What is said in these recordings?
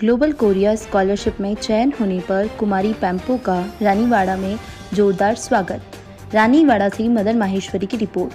Global Korea scholarship में चयन होने पर कुमारी पैम्पो का रानीवाड़ा में जोरदार स्वागत। रानीवाड़ा से मदन माहेश्वरी की रिपोर्ट।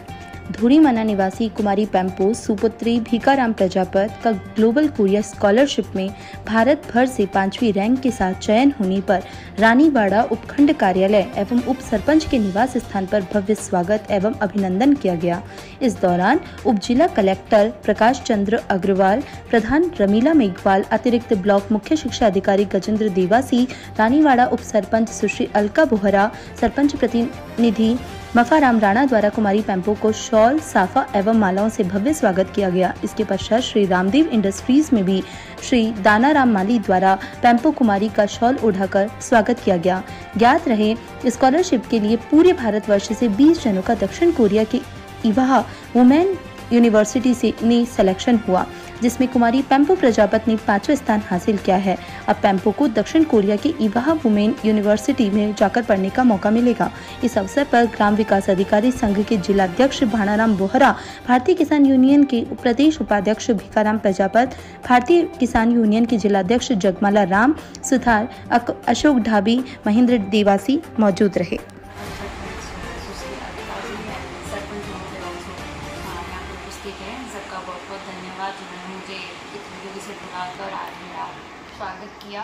धूरीमना निवासी कुमारी पैम्पो, सुपुत्री भीकाराम प्रजापत का ग्लोबल कोरिया स्कॉलरशिप में भारत भर से पांचवी रैंक के साथ चयन होने पर रानीवाड़ा उपखंड कार्यालय एवं उप सरपंच के निवास स्थान पर भव्य स्वागत एवं अभिनंदन किया गया। इस दौरान उप जिला कलेक्टर प्रकाश चंद्र अग्रवाल, प्रधान रमीला मेघवाल, अतिरिक्त ब्लॉक मुख्य शिक्षा अधिकारी गजेंद्र देवासी, रानीवाड़ा उप सरपंच सुश्री अलका बोहरा, सरपंच प्रतिनिधि मफाराम राणा द्वारा कुमारी पैम्पो को शॉल, साफा एवं मालाओं से भव्य स्वागत किया गया। इसके पश्चात श्री रामदेव इंडस्ट्रीज़ में भी श्री दानाराम माली द्वारा पैम्पो कुमारी का शॉल उठाकर स्वागत किया गया। ज्ञात रहे, स्कॉलरशिप के लिए पूरे भारतवर्ष से 20 जनों का दक्षिण कोरिया के इवाहा वुमेन यूनिवर्सिटी से ने सिलेक्शन हुआ। जिसमें कुमारी पैम्पो प्रजापत ने पांचवा स्थान हासिल किया है। अब पैम्पो को दक्षिण कोरिया के इवाह वुमेन यूनिवर्सिटी में जाकर पढ़ने का मौका मिलेगा। इस अवसर पर ग्राम विकास अधिकारी संघ के जिलाध्यक्ष भाणाराम बोहरा, भारतीय किसान यूनियन के प्रदेश उपाध्यक्ष भिकाराम प्रजापत, भारतीय किसान यूनियन के जिलाध्यक्ष जगमाला राम सुथार अशोक ढाबी, महेंद्र देवासी मौजूद रहे। उपस्थित हैं, सबका बहुत बहुत धन्यवाद जिन्होंने मुझे इस वीडियो से बुलाकर आज मेरा स्वागत किया।